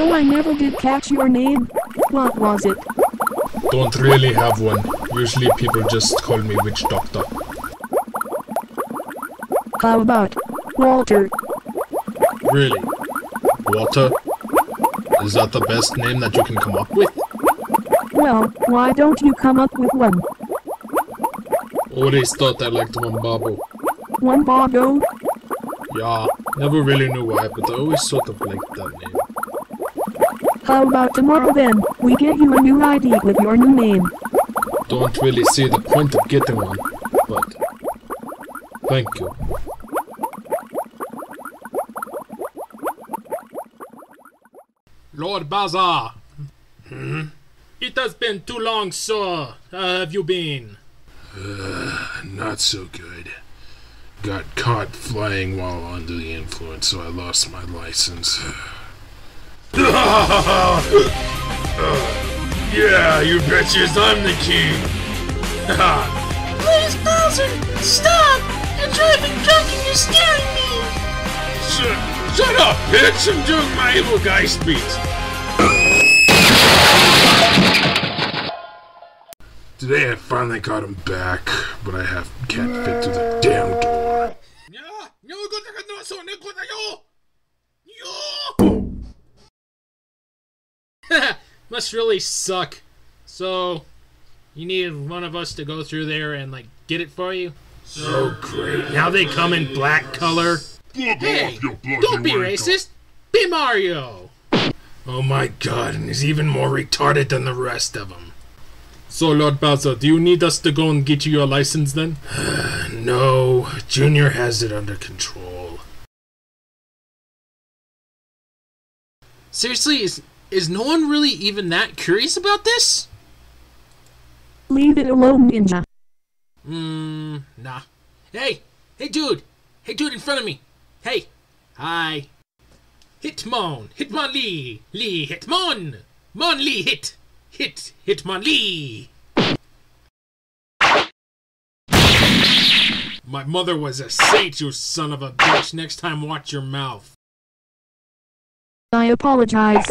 I never did catch your name. What was it? Don't really have one. Usually people just call me witch doctor. How about Walter? Really? Walter? Is that the best name that you can come up with? Well, why don't you come up with one? Always thought I liked one Babu. One Bogo? Yeah, never really knew why, but I always sort of liked that name. How about tomorrow then? We get you a new ID with your new name. Don't really see the point of getting one, but thank you. Lord Bowser! Hmm? It has been too long, sir. How have you been? Not so good. Got caught flying while under the influence, so I lost my license. yeah, you bitches, I'm the king. Please, Bowser, stop! You're driving drunk and you're scaring me! shut, shut up, bitch! I'm doing my evil guy speech. Today I finally got him back, but I have can't fit through the damn door. Must really suck. So, you needed one of us to go through there and, like, get it for you? So great. Now they come in black color. Hey, don't be racist. Be Mario. Oh my god, and he's even more retarded than the rest of them. So, Lord Bowser, do you need us to go and get you your license then? No, Junior has it under control. Seriously, is is no one really even that curious about this? Leave it alone, Ninja. Hmm, nah. Hey, hey, dude, hey, dude, in front of me. Hey, hi. Hitmon, Hitmon Lee, Lee, Hitmon, Mon Lee, hit, hit, Hitmon Lee. My mother was a saint, you son of a bitch. Next time, watch your mouth. I apologize.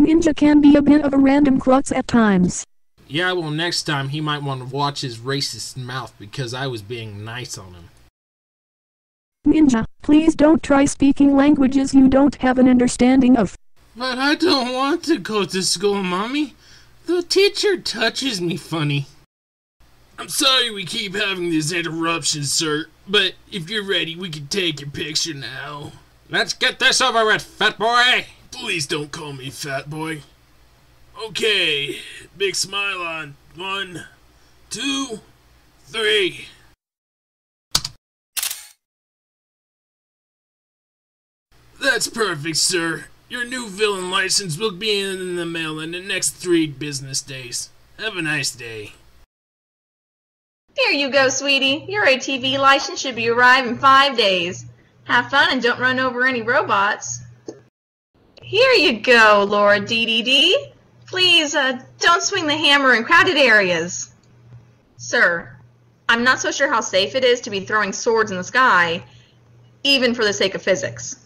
Ninja can be a bit of a random klutz at times. Yeah, well, next time he might want to watch his racist mouth because I was being nice on him. Ninja, please don't try speaking languages you don't have an understanding of. But I don't want to go to school, Mommy. The teacher touches me funny. I'm sorry we keep having these interruptions, sir, but if you're ready, we can take your picture now. Let's get this over with, fat boy! Please don't call me fat boy. Okay, big smile on. One, two, three. That's perfect, sir. Your new villain license will be in the mail in the next three business days. Have a nice day. Here you go, sweetie. Your ATV license should be arriving in five days. Have fun and don't run over any robots. Here you go, Laura DDD. Please, uh, don't swing the hammer in crowded areas. Sir, I'm not so sure how safe it is to be throwing swords in the sky, even for the sake of physics.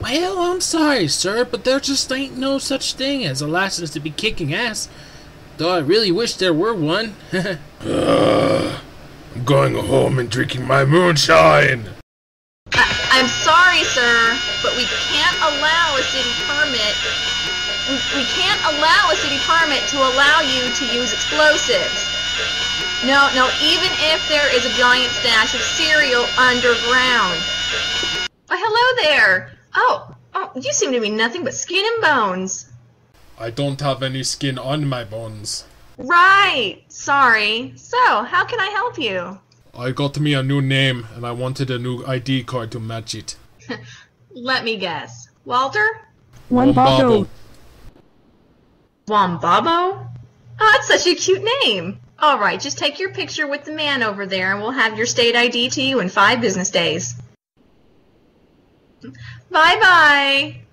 Well, I'm sorry, sir, but there just ain't no such thing as a license to be kicking ass. Though I really wish there were one. Ugh. I'm going home and drinking my moonshine. I- I'm sorry, sir, but we can't allow a city permit. we- We can't allow a city permit to allow you to use explosives. No, no, even if there is a giant stash of cereal underground. Oh, hello there. Oh, oh, you seem to be nothing but skin and bones. I don't have any skin on my bones. Right. Sorry. So, how can I help you? I got me a new name and I wanted a new ID card to match it. Let me guess. Walter? One Wombabo. Bogo. Wombabo? Oh, that's such a cute name. All right, just take your picture with the man over there and we'll have your state ID to you in five business days. Bye-bye.